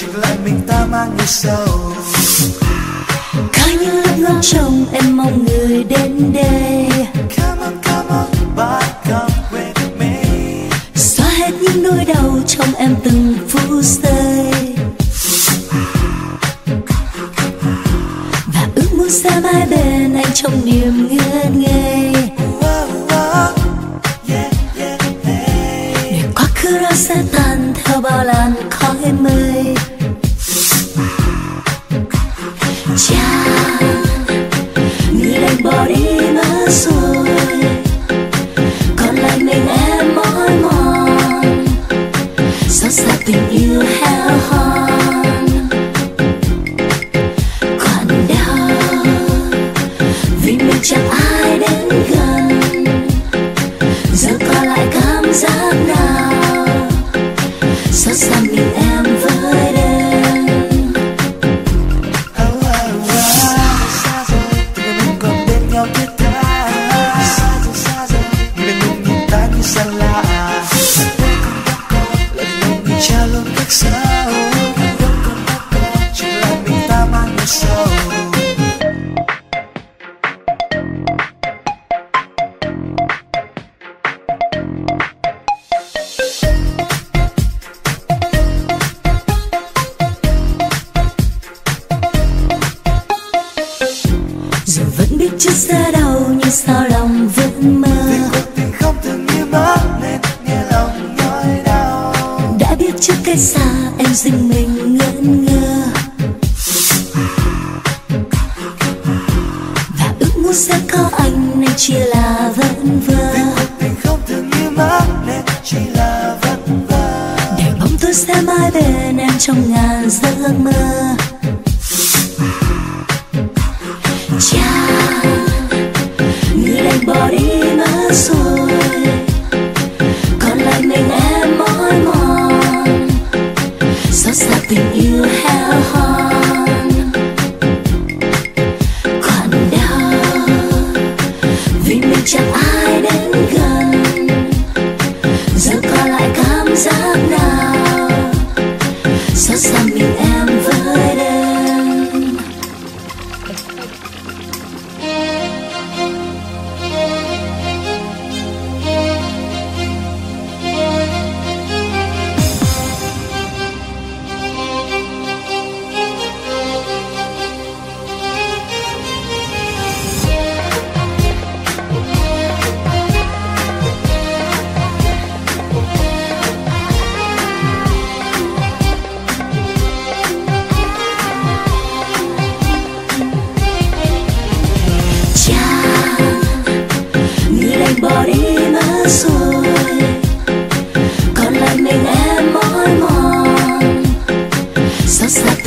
chỉ lại mình ta mang đi sâu có những lúc ngóng trông em mong người đến đây come on come on bye come with me xóa hết những nỗi đau trong em từng phút giây và ước muốn sẽ mãi bên anh trong niềm ngất ngây sẽ tan theo bao làn khói mây biết trước sẽ đau nhưng sao lòng vẫn mơ. Vì cuộc tình không thường như mơ nên nghe lòng nhói đau. Đã biết trước cái xa em dừng mình ngẩn ngơ. Và ước muốn sẽ có anh nên chỉ là vẫn vơ. Vì cuộc tình không thường như mơ nên chỉ là vất vơ. Để bóng tối sẽ mãi bên em trong ngàn giấc mơ người anh bỏ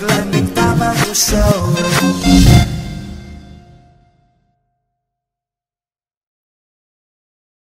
Let me found my soul